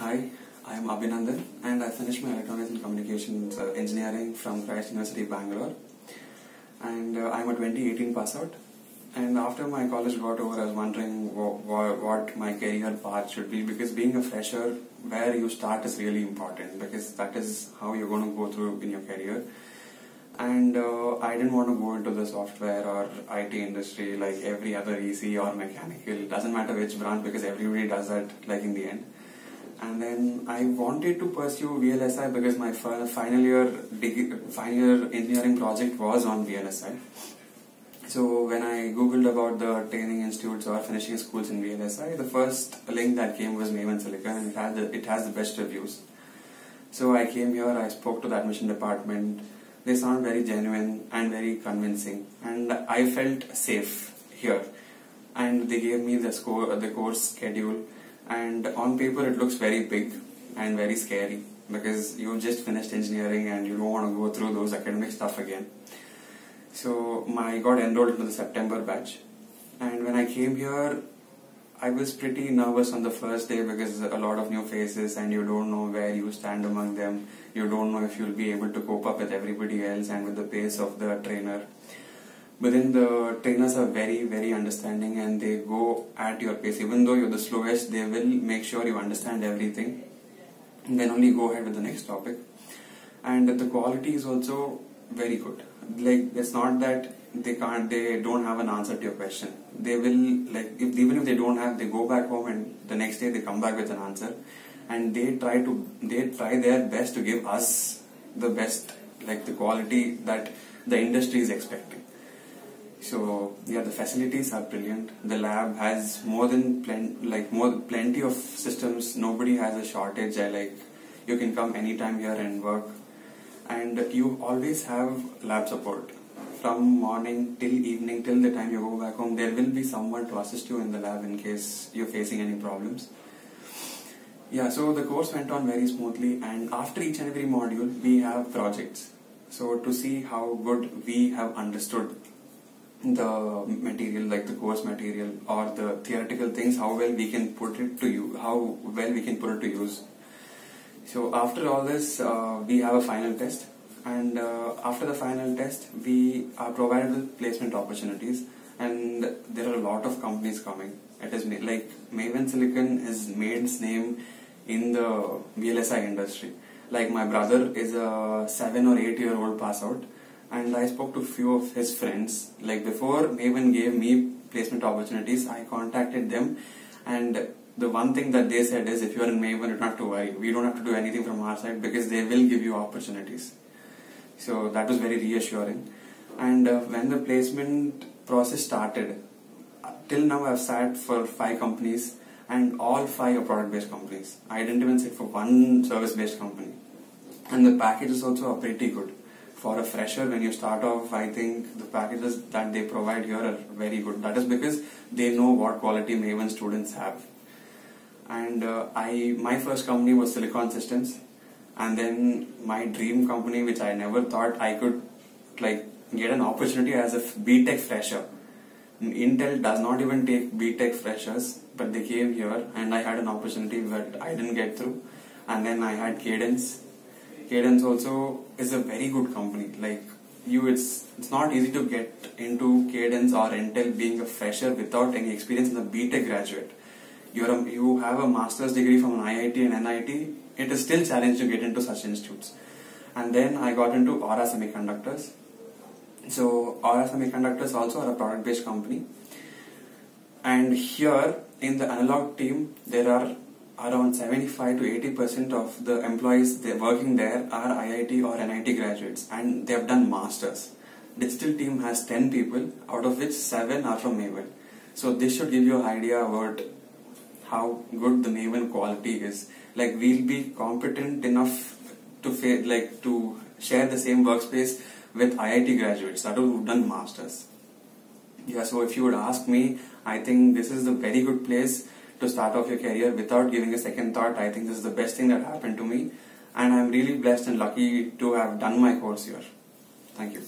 Hi, I am Abhinandan and I finished my Electronics and Communications uh, Engineering from Christ University, Bangalore. And uh, I'm a 2018 pass out. And after my college got over, I was wondering wh- wh- what my career path should be because being a fresher, where you start is really important because that is how you're going to go through in your career. And uh, I didn't want to go into the software or IT industry like every other EC or mechanical. Doesn't matter which branch because everybody does that like in the end and then I wanted to pursue VLSI because my fi- final year final year engineering project was on VLSI. So when I googled about the training institutes or finishing schools in VLSI, the first link that came was Maven Silicon, and it has the, it has the best reviews. So I came here, I spoke to the admission department. They sound very genuine and very convincing, and I felt safe here. And they gave me the score, the course schedule and on paper it looks very big and very scary because you just finished engineering and you don't want to go through those academic stuff again. So my I got enrolled into the September batch. And when I came here I was pretty nervous on the first day because a lot of new faces and you don't know where you stand among them. You don't know if you'll be able to cope up with everybody else and with the pace of the trainer but then the trainers are very very understanding and they go at your pace. Even though you're the slowest they will make sure you understand everything. And then only go ahead with the next topic. And the quality is also very good. Like it's not that they can't they don't have an answer to your question. They will like if, even if they don't have they go back home and the next day they come back with an answer. And they try to they try their best to give us the best like the quality that the industry is expecting so yeah, the facilities are brilliant. The lab has more than plen- like more plenty of systems. Nobody has a shortage. I like you can come anytime here and work, and you always have lab support from morning till evening till the time you go back home. There will be someone to assist you in the lab in case you're facing any problems. Yeah, so the course went on very smoothly, and after each and every module, we have projects. So to see how good we have understood the material like the course material or the theoretical things how well we can put it to you how well we can put it to use. So after all this uh, we have a final test. And uh, after the final test we are provided with placement opportunities. And there are a lot of companies coming. It is like maven silicon is made its name in the vlsi industry. Like my brother is a 7 or 8 year old pass out and I spoke to few of his friends. Like before Maven gave me placement opportunities, I contacted them and the one thing that they said is if you are in Maven, you don't have to worry. We don't have to do anything from our side because they will give you opportunities. So that was very reassuring. And uh, when the placement process started, till now I've sat for five companies and all five are product based companies. I didn't even sit for one service based company. And the packages also are pretty good for a fresher when you start off i think the packages that they provide here are very good. That is because they know what quality maven students have. And uh, i my first company was silicon systems and then my dream company which i never thought i could like get an opportunity as a btech fresher. Intel does not even take btech freshers but they came here and i had an opportunity but i didn't get through. And then i had cadence Cadence also is a very good company. Like you, it's it's not easy to get into Cadence or Intel being a fresher without any experience in a BTech graduate. You're a, you have a master's degree from an IIT and NIT. It is still challenging to get into such institutes. And then I got into Aura Semiconductors. So Aura Semiconductors also are a product-based company. And here in the analog team, there are around 75 to 80 percent of the employees working there are IIT or NIT graduates and they have done masters. Digital team has 10 people out of which 7 are from Maven. So this should give you an idea about how good the Maven quality is. Like we'll be competent enough to like to share the same workspace with IIT graduates that have done masters. Yeah, so if you would ask me, I think this is a very good place to start off your career without giving a second thought. I think this is the best thing that happened to me, and I'm really blessed and lucky to have done my course here. Thank you.